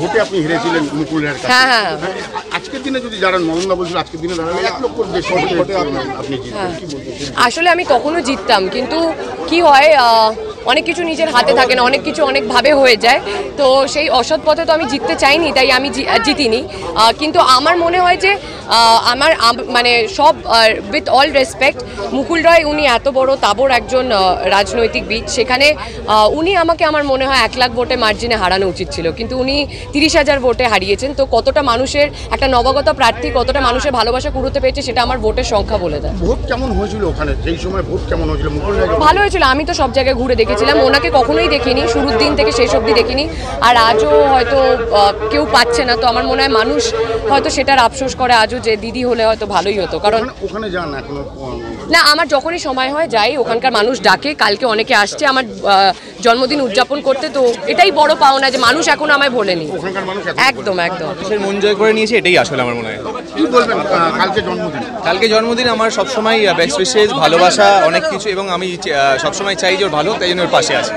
ভোটে আপনি হেরেছিলেন মুকুল রায়ের কাছে। হ্যাঁ, হ্যাঁ। আজকের দিনে যদি দাঁড়ান বলছিল আজকের দিনে দাঁড়ান এক লক্ষ ভোটে আপনি কি বলবেন? আসলে আমি কখনো জিততাম কিন্তু কি হয় অনেক কিছু নিজের হাতে থাকে না অনেক কিছু অনেকভাবে হয়ে যায়। তো সেই অসৎ পথে তো আমি জিততে চাইনি তাই আমি জিতিনি। কিন্তু আমার মনে হয় যে আমার মানে সব with all respect Mukul Roy উনি এত বড় তাবর একজন আহ, রাজনৈতিকবিদ সেখানে উনি আমাকে আমার মনে হয় এক লাখ ভোটে মার্জিনে হারানো উচিত ছিল। কিন্তু উনি তিরিশ হাজার ভোটে হারিয়েছেন। তো কতটা মানুষের একটা নবাগত প্রার্থী কতটা মানুষের ভালোবাসা কুড়োতে পেয়েছে সেটা আমার ভোটের সংখ্যা বলে দেয়। ভোট কেমন হয়েছিল ওখানে? সেই সময় ভোট কেমন হয়েছিল? মুকুল রায় ভালো হয়েছিল। আমি তো সব জায়গায় ঘুরে দেখেছিলাম। ওনাকে কখনোই দেখিনি। শুরুর দিন থেকে শেষ অবধি দেখিনি। আর আজও হয়তো কেউ পাচ্ছে না। তো আমার মনে হয় মানুষ হয়তো সেটার আফসোস করে আজও যে দিদি হলে হয়তো ভালোই হতো কারণ ওখানে- যান না আমার যখনই সময় হয় যাই ওখানকার মানুষ ডাকে কালকে অনেকে আসছে আমার জন্মদিন উদযাপন করতে তো এটাই বড় পাওনা যে মানুষ এখন আমায় ভোলেনি। মানুষ একদম একদম। মন জয় করে নিয়েছে এটাই আসলে আমার মনে হয়। কি বলবেন কালকে জন্মদিন? কালকে জন্মদিন আমার সবসময় বেস্ট উইশেস ভালোবাসা অনেক কিছু এবং আমি সবসময় চাই যে ওর ভালো তাই জন্য ওর পাশে আছে।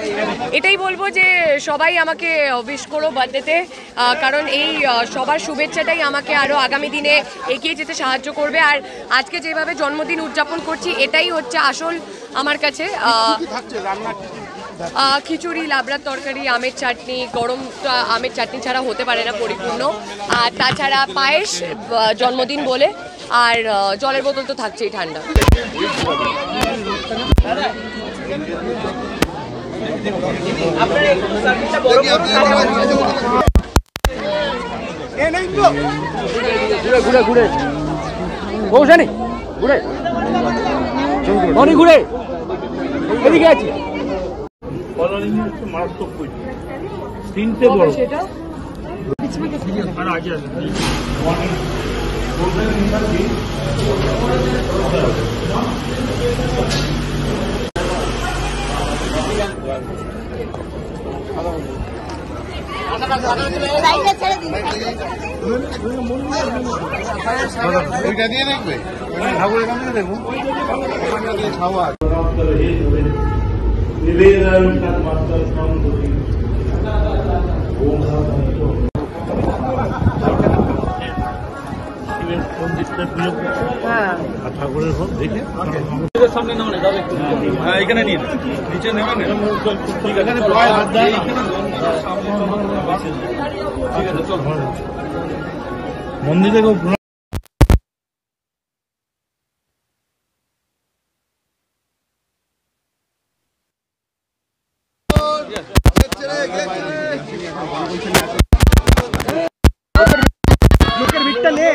এটাই বলব যে সবাই আমাকে উইশ করো বার্থডেতে কারণ এই সবার শুভেচ্ছাটাই আমাকে আরও আগামী দিনে এগিয়ে যেতে সাহায্য করবে আর আজকে যেভাবে জন্মদিন উদযাপন করছি এটাই হচ্ছে আসল আমার কাছে আহ, কি থাকছে রান্না কি কি- আহ, খিচুড়ি লাবড়ার তরকারি আমের চাটনি গরমটা আমের চাটনি ছাড়া হতে পারে না পরিপূর্ণ আর তাছাড়া পায়েস জন্মদিন বলে আর জলের বোতল তো থাকছেই ঠান্ডা ঘুরে ঘুরে ঘুরে। পৌঁছানি ঘুরে। অনি ঘুরে। এদিকে আছি মারাত্মক তিনটে বড়। আর আগে আছে ওইটা দিয়ে দেখবে। ঠাকুরের কাছে দেখুন। ওখানটা দিয়ে খাওয়া নিবেদন পুজো করছে আর ঠাকুরের ভোগ দেখে? সামনে নাও যাবে হ্যাঁ এখানে নিয়ে নিচে নেবেন ঠিক আছে হাত দেয় ঠিক আছে চল। মন্দিরে কেউ লোকের ভিড়টা নে।